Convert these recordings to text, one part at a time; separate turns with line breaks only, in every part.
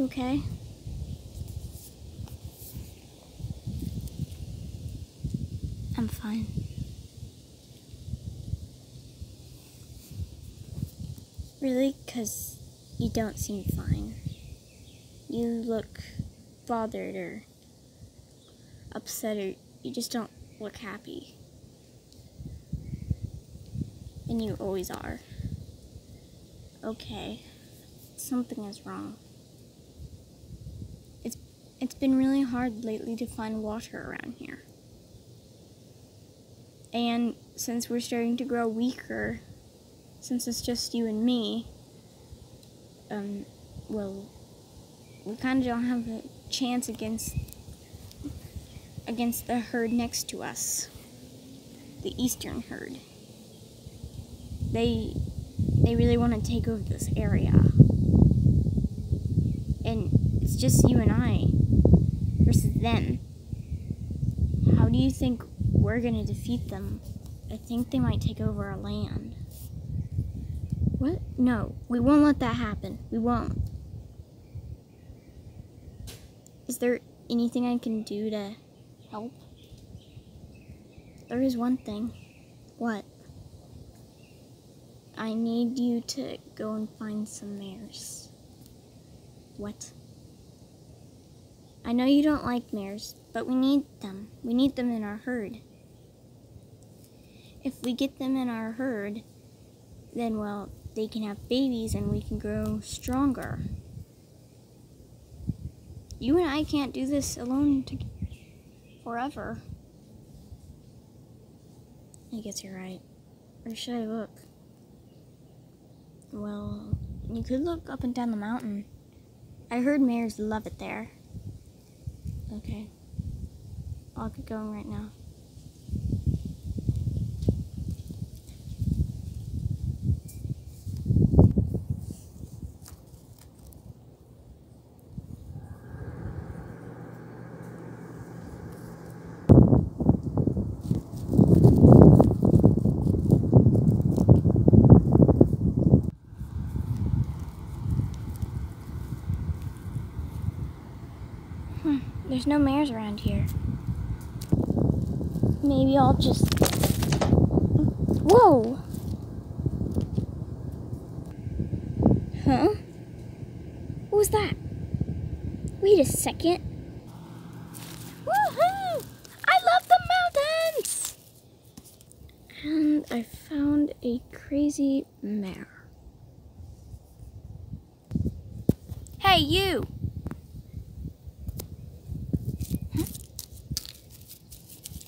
You
okay? I'm fine. Really? Because you don't seem fine. You look bothered or upset or you just don't look happy. And you always are. Okay. Something is wrong. It's been really hard lately to find water around here. And since we're starting to grow weaker, since it's just you and me, um, well, we kind of don't have a chance against against the herd next to us, the eastern herd. They they really want to take over this area, and it's just you and I versus them. How do you think we're gonna defeat them? I think they might take over our land. What? No, we won't let that happen. We won't. Is there anything I can do to help? There is one thing. What? I need you to go and find some mares. What? I know you don't like mares, but we need them. We need them in our herd. If we get them in our herd, then, well, they can have babies and we can grow stronger. You and I can't do this alone forever. I guess you're right. Where should I look? Well, you could look up and down the mountain. I heard mares love it there. Okay. I'll get going right now. There's no mares around here. Maybe I'll just. Whoa! Huh? What was that? Wait a second. Woohoo! I love the mountains! And I found a crazy mare. Hey, you!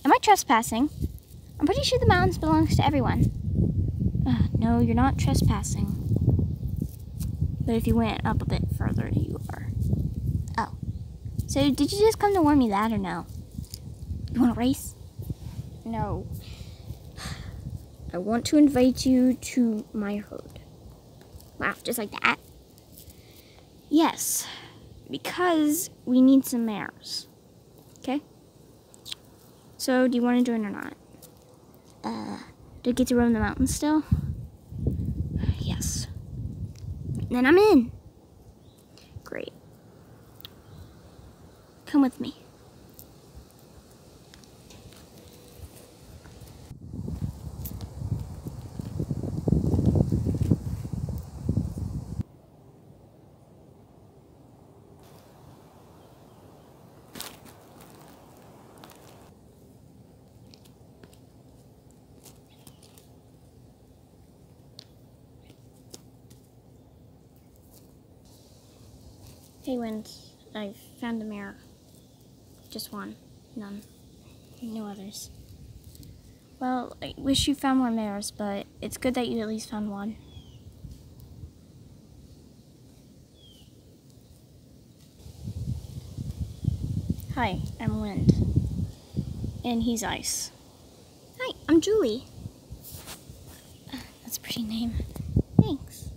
Am I trespassing? I'm pretty sure the mountains belongs to everyone. Uh, no, you're not trespassing. But if you went up a bit further, you are. Oh. So did you just come to warn me that or no? You want to race? No. I want to invite you to my herd. Wow, just like that? Yes, because we need some mares. So, do you want to join or not? Uh, do I get to roam the mountains still? Yes. Then I'm in. Great. Come with me. Hey, Wind. I found a mirror. Just one. None. No others. Well, I wish you found more mirrors, but it's good that you at least found one. Hi, I'm Wind. And he's Ice. Hi, I'm Julie. That's a pretty name. Thanks.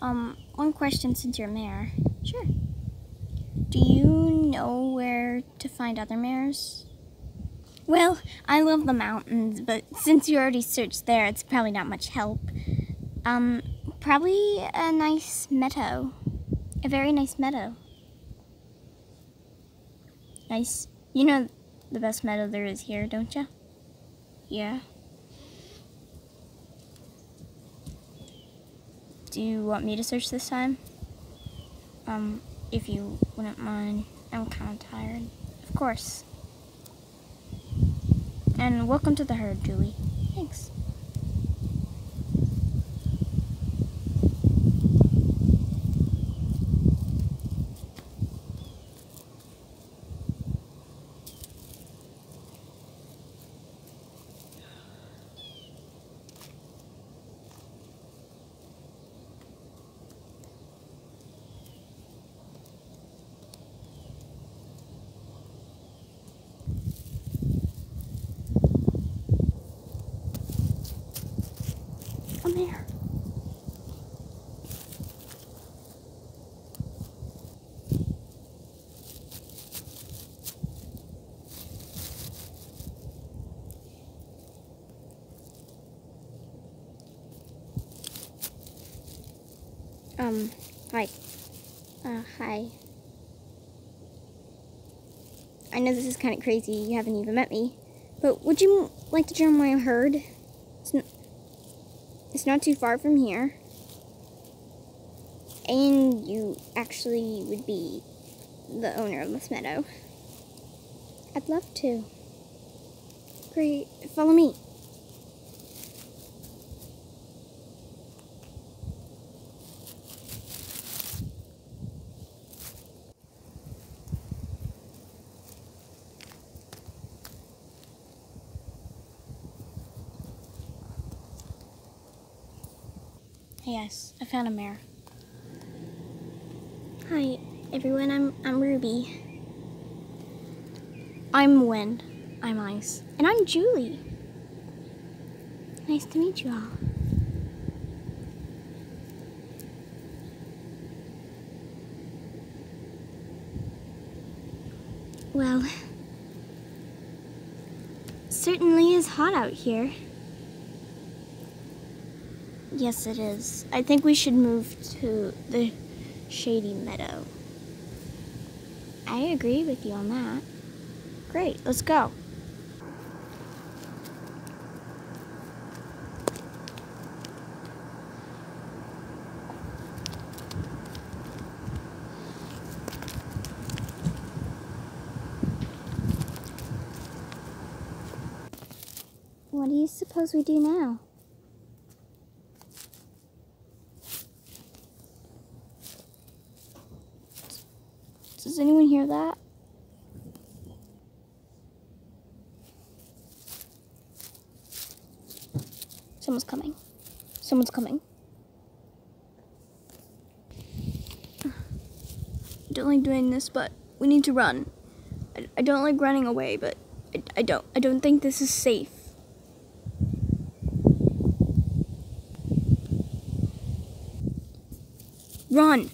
Um, one question since you're mayor. Sure. Do you know where to find other mares? Well, I love the mountains, but since you already searched there, it's probably not much help. Um, probably a nice meadow. A very nice meadow. Nice. You know the best meadow there is here, don't you? Yeah. Do you want me to search this time? Um, if you wouldn't mind. I'm kind of tired. Of course. And welcome to the herd, Julie. Thanks. Come here. Um, hi. Uh, hi. I know this is kind of crazy, you haven't even met me, but would you like to join my herd? It's, it's not too far from here. And you actually would be the owner of this meadow. I'd love to. Great. Follow me. Yes, I found a mare. Hi, everyone. I'm I'm Ruby. I'm Wind. I'm Ice, and I'm Julie. Nice to meet you all. Well, certainly is hot out here. Yes, it is. I think we should move to the shady meadow. I agree with you on that. Great, let's go. What do you suppose we do now? Does anyone hear that? Someone's coming. Someone's coming. I don't like doing this, but we need to run. I, I don't like running away, but I, I don't. I don't think this is safe. Run!